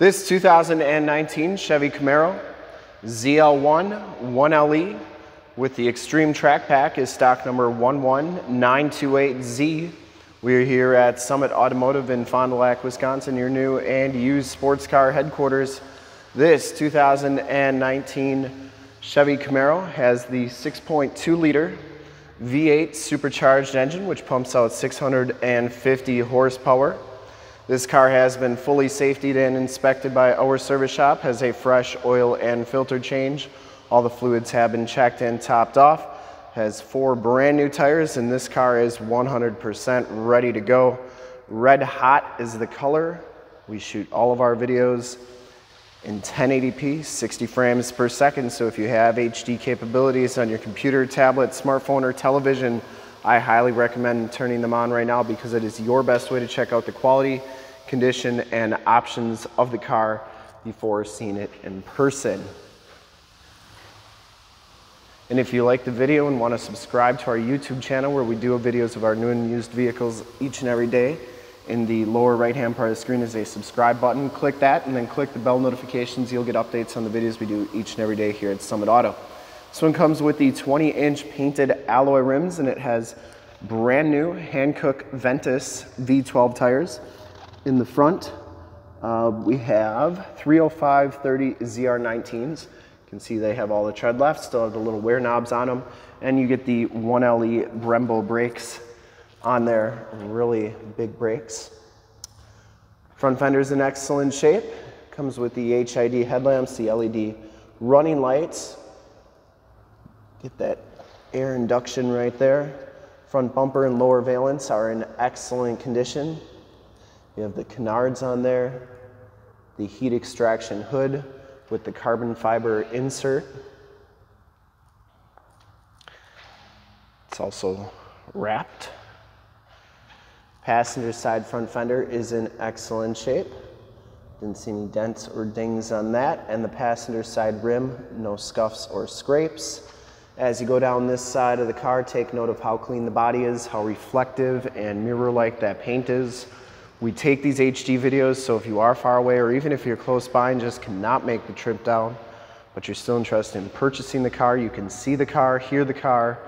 This 2019 Chevy Camaro ZL1 1LE with the Extreme Track Pack is stock number 11928Z. We're here at Summit Automotive in Fond du Lac, Wisconsin, your new and used sports car headquarters. This 2019 Chevy Camaro has the 6.2 liter V8 supercharged engine, which pumps out 650 horsepower. This car has been fully safetied and inspected by our service shop, has a fresh oil and filter change. All the fluids have been checked and topped off. Has four brand new tires and this car is 100% ready to go. Red hot is the color. We shoot all of our videos in 1080p, 60 frames per second. So if you have HD capabilities on your computer, tablet, smartphone, or television, I highly recommend turning them on right now because it is your best way to check out the quality condition and options of the car before seeing it in person. And if you like the video and want to subscribe to our YouTube channel where we do videos of our new and used vehicles each and every day, in the lower right hand part of the screen is a subscribe button. Click that and then click the bell notifications. You'll get updates on the videos we do each and every day here at Summit Auto. This one comes with the 20 inch painted alloy rims and it has brand new Hankook Ventus V12 tires. In the front, uh, we have 305 30 ZR19s. You can see they have all the tread left, still have the little wear knobs on them. And you get the 1LE Brembo brakes on there, really big brakes. Front fender's in excellent shape. Comes with the HID headlamps, the LED running lights. Get that air induction right there. Front bumper and lower valence are in excellent condition. You have the canards on there, the heat extraction hood with the carbon fiber insert. It's also wrapped. Passenger side front fender is in excellent shape. Didn't see any dents or dings on that. And the passenger side rim, no scuffs or scrapes. As you go down this side of the car, take note of how clean the body is, how reflective and mirror-like that paint is. We take these HD videos, so if you are far away or even if you're close by and just cannot make the trip down, but you're still interested in purchasing the car, you can see the car, hear the car,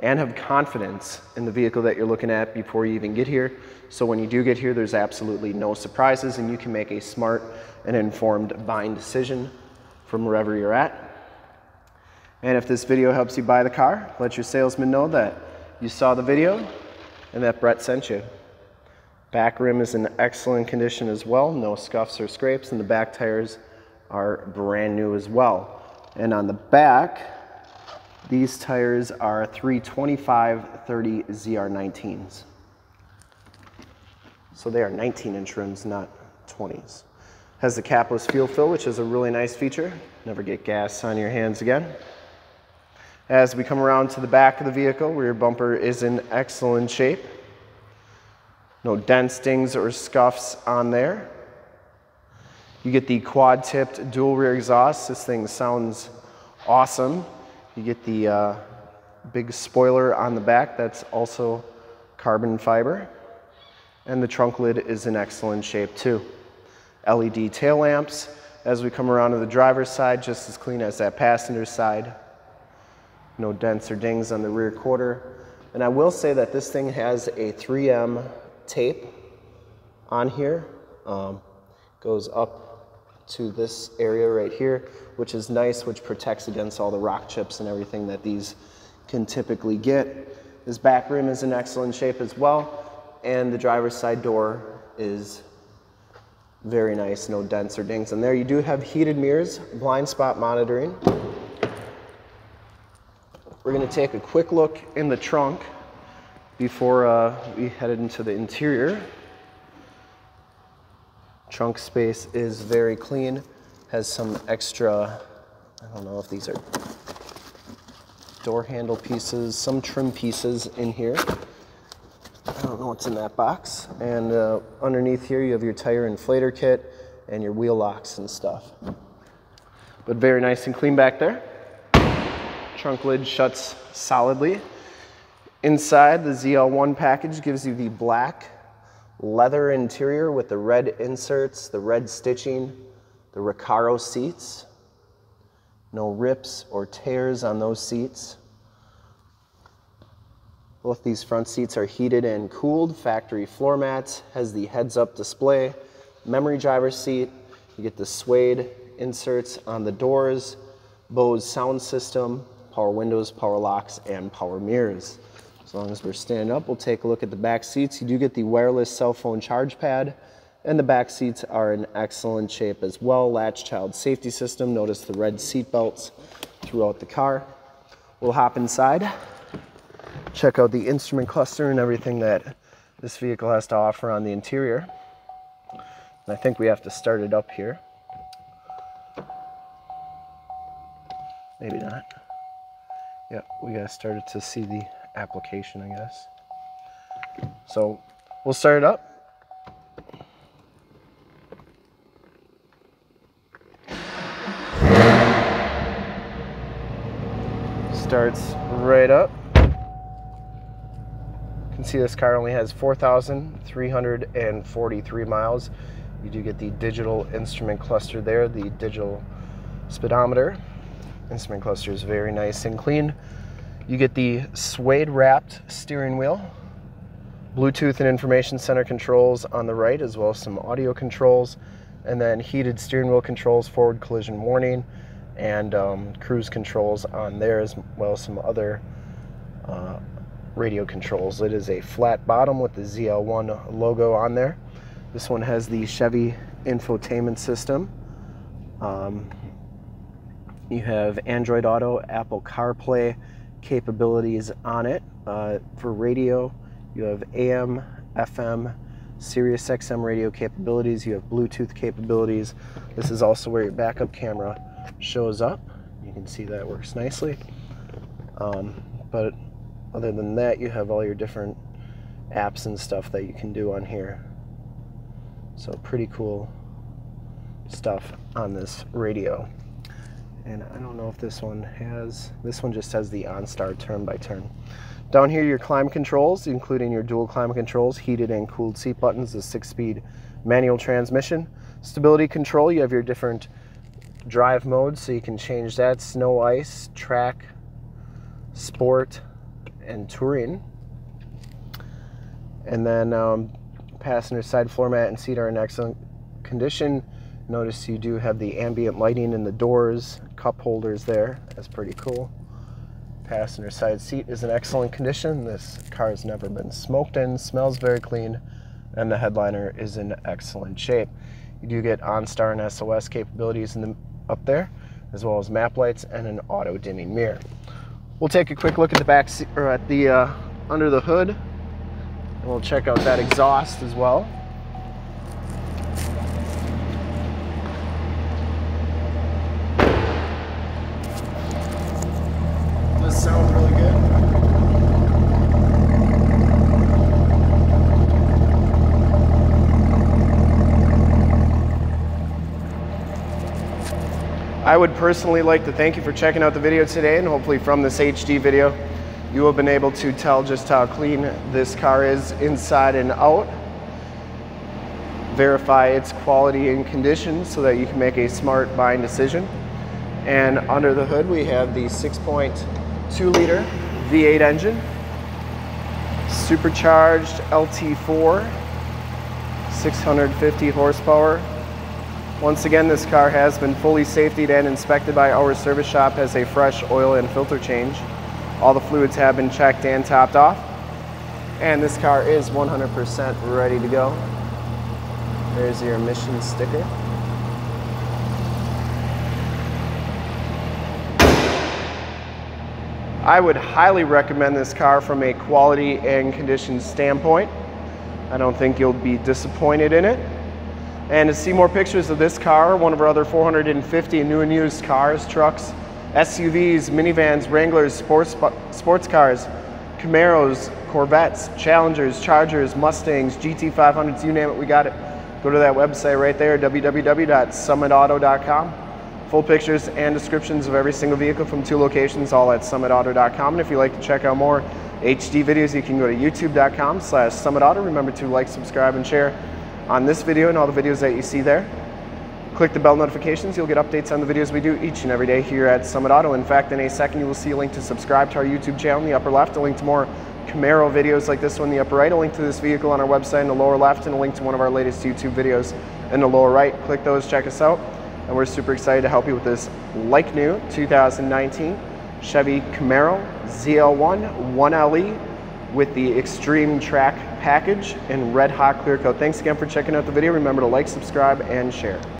and have confidence in the vehicle that you're looking at before you even get here. So when you do get here, there's absolutely no surprises and you can make a smart and informed buying decision from wherever you're at. And if this video helps you buy the car, let your salesman know that you saw the video and that Brett sent you. Back rim is in excellent condition as well, no scuffs or scrapes, and the back tires are brand new as well. And on the back, these tires are 325 30 ZR19s. So they are 19 inch rims, not 20s. Has the capless fuel fill, which is a really nice feature. Never get gas on your hands again. As we come around to the back of the vehicle, rear bumper is in excellent shape. No dents, dings, or scuffs on there. You get the quad tipped dual rear exhaust. This thing sounds awesome. You get the uh, big spoiler on the back that's also carbon fiber. And the trunk lid is in excellent shape too. LED tail lamps. As we come around to the driver's side, just as clean as that passenger side. No dents or dings on the rear quarter. And I will say that this thing has a 3M tape on here. Um, goes up to this area right here, which is nice, which protects against all the rock chips and everything that these can typically get. This back rim is in excellent shape as well, and the driver's side door is very nice, no dents or dings. And there you do have heated mirrors, blind spot monitoring. We're gonna take a quick look in the trunk before uh, we headed into the interior. Trunk space is very clean, has some extra, I don't know if these are door handle pieces, some trim pieces in here. I don't know what's in that box. And uh, underneath here you have your tire inflator kit and your wheel locks and stuff. But very nice and clean back there. Trunk lid shuts solidly. Inside, the ZL1 package gives you the black leather interior with the red inserts, the red stitching the Recaro seats. No rips or tears on those seats. Both these front seats are heated and cooled. Factory floor mats, has the heads up display. Memory driver seat, you get the suede inserts on the doors, Bose sound system, power windows, power locks, and power mirrors. As long as we're standing up, we'll take a look at the back seats. You do get the wireless cell phone charge pad, and the back seats are in excellent shape as well. Latch child safety system. Notice the red seat belts throughout the car. We'll hop inside, check out the instrument cluster and everything that this vehicle has to offer on the interior. And I think we have to start it up here. Maybe not. Yep, we gotta start it to see the application, I guess. So we'll start it up. Starts right up. You can see this car only has 4,343 miles. You do get the digital instrument cluster there, the digital speedometer. Instrument cluster is very nice and clean. You get the suede wrapped steering wheel, Bluetooth and information center controls on the right, as well as some audio controls, and then heated steering wheel controls, forward collision warning, and um, cruise controls on there, as well as some other uh, radio controls. It is a flat bottom with the ZL1 logo on there. This one has the Chevy infotainment system. Um, you have Android Auto, Apple CarPlay capabilities on it. Uh, for radio, you have AM, FM, Sirius XM radio capabilities. You have Bluetooth capabilities. This is also where your backup camera shows up. You can see that works nicely. Um, but other than that, you have all your different apps and stuff that you can do on here. So pretty cool stuff on this radio and I don't know if this one has, this one just has the OnStar turn by turn. Down here, your climate controls, including your dual climate controls, heated and cooled seat buttons, the six-speed manual transmission. Stability control, you have your different drive modes, so you can change that, snow, ice, track, sport, and touring. And then um, passenger side floor mat and seat are in excellent condition. Notice you do have the ambient lighting in the doors, cup holders there. That's pretty cool. Passenger side seat is in excellent condition. This car has never been smoked in, smells very clean, and the headliner is in excellent shape. You do get OnStar and SOS capabilities in the, up there, as well as map lights and an auto dimming mirror. We'll take a quick look at the back seat, or at the uh, under the hood, and we'll check out that exhaust as well. I would personally like to thank you for checking out the video today and hopefully from this HD video you have been able to tell just how clean this car is inside and out. Verify its quality and condition so that you can make a smart buying decision. And under the hood we have the 6.2 liter V8 engine, supercharged LT4, 650 horsepower, once again, this car has been fully safetied and inspected by our service shop as a fresh oil and filter change. All the fluids have been checked and topped off. And this car is 100% ready to go. There's your emission sticker. I would highly recommend this car from a quality and condition standpoint. I don't think you'll be disappointed in it. And to see more pictures of this car, one of our other 450 new and used cars, trucks, SUVs, minivans, Wranglers, sports, sports cars, Camaros, Corvettes, Challengers, Chargers, Mustangs, GT500s, you name it, we got it. Go to that website right there, www.summitauto.com. Full pictures and descriptions of every single vehicle from two locations, all at summitauto.com. And if you'd like to check out more HD videos, you can go to youtube.com slash summitauto. Remember to like, subscribe, and share on this video and all the videos that you see there. Click the bell notifications, you'll get updates on the videos we do each and every day here at Summit Auto. In fact, in a second, you will see a link to subscribe to our YouTube channel in the upper left, a link to more Camaro videos like this one in the upper right, a link to this vehicle on our website in the lower left, and a link to one of our latest YouTube videos in the lower right. Click those, check us out, and we're super excited to help you with this like new 2019 Chevy Camaro ZL1 1LE with the Extreme Track package in red hot clear coat. Thanks again for checking out the video. Remember to like, subscribe, and share.